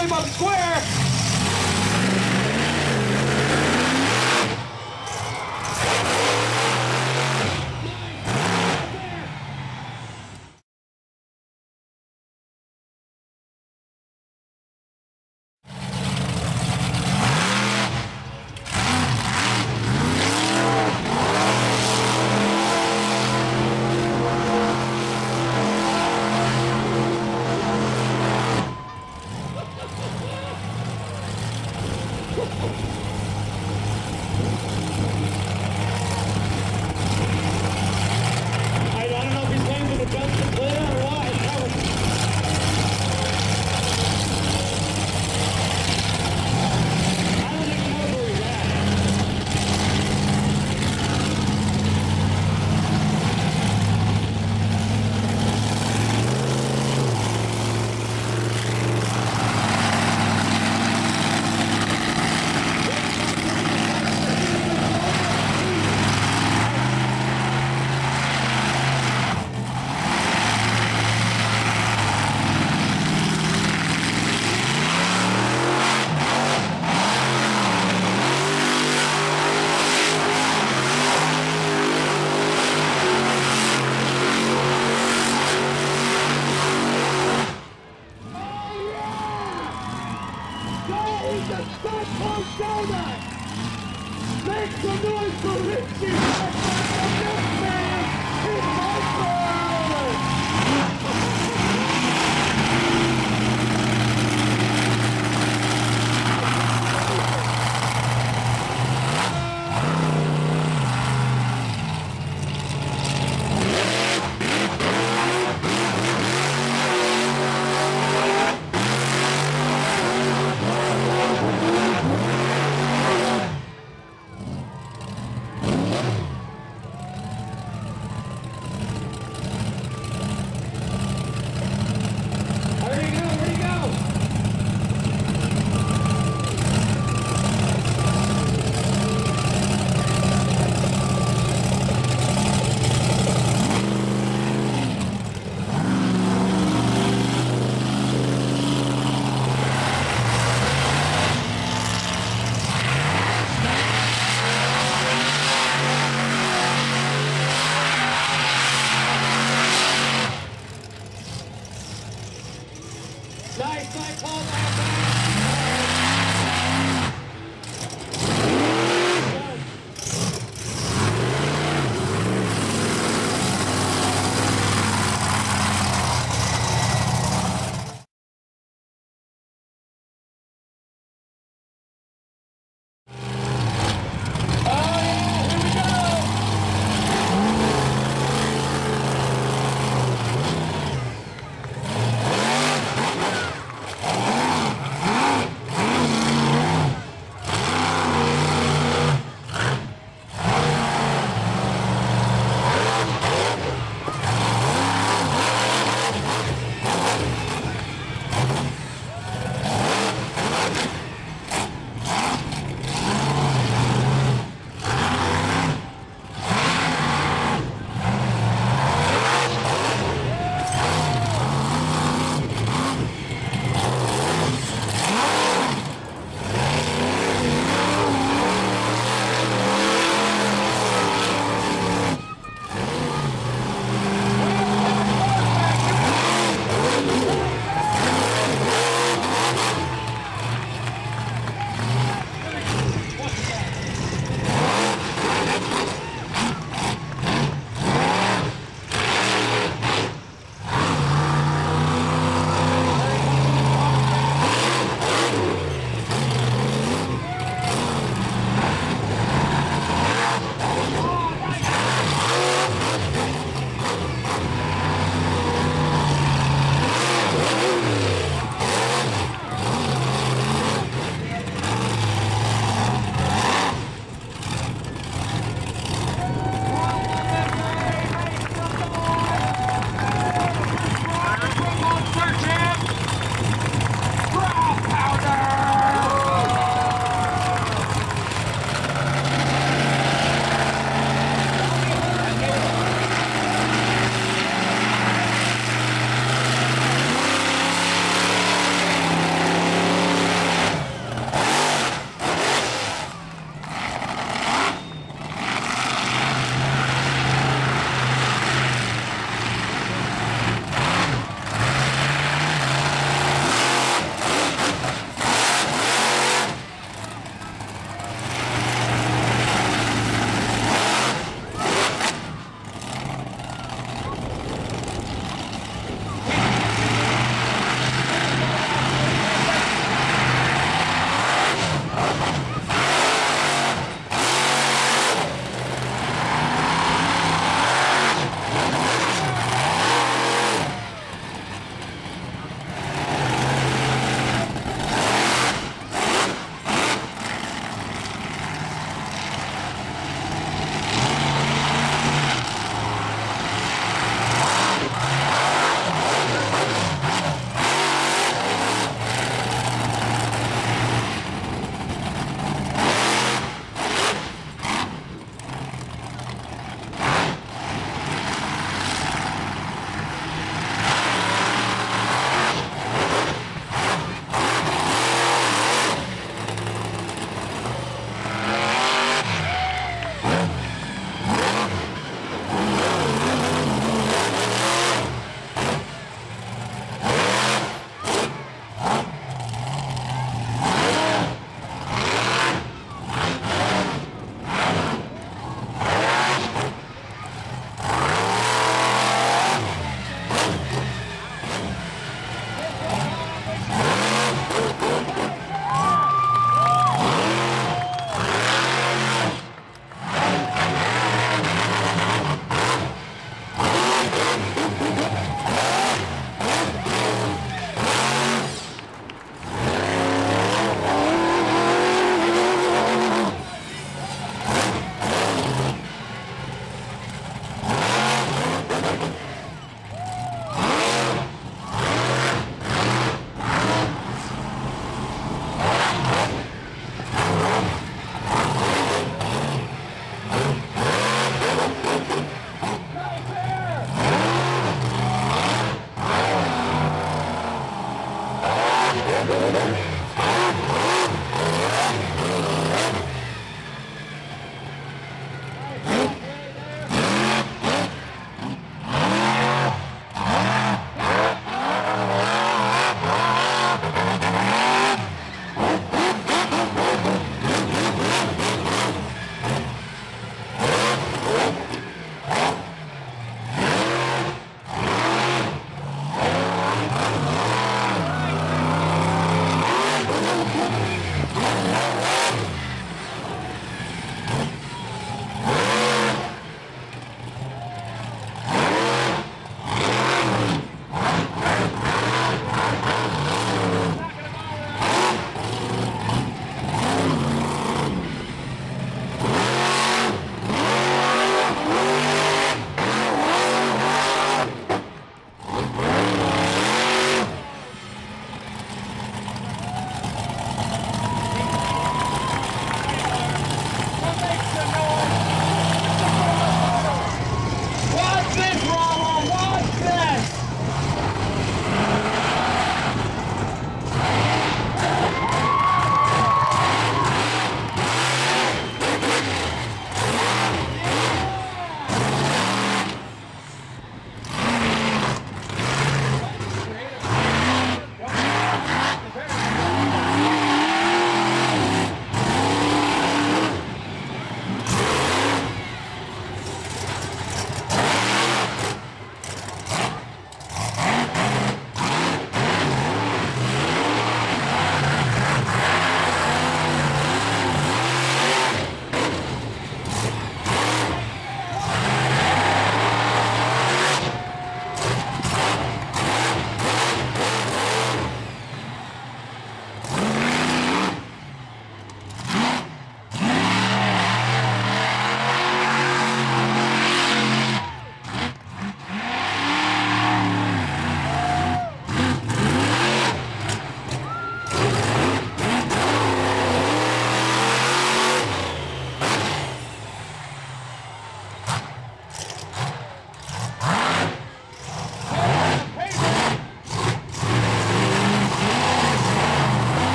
hit that the square.